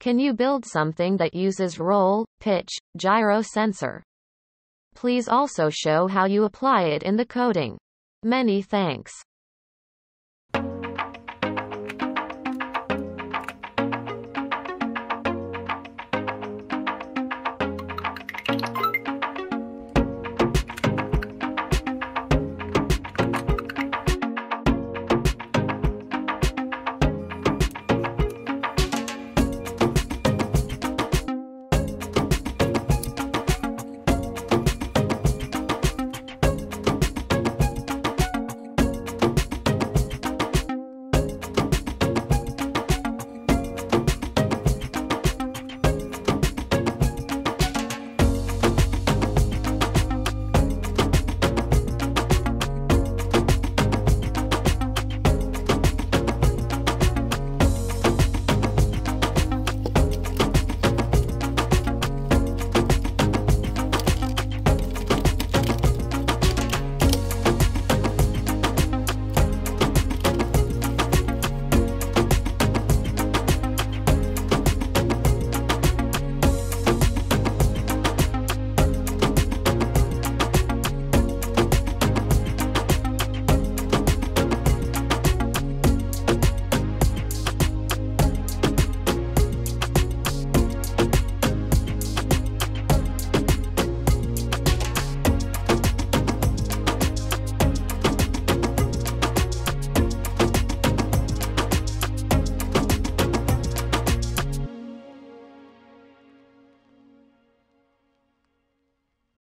Can you build something that uses roll, pitch, gyro sensor? Please also show how you apply it in the coding. Many thanks.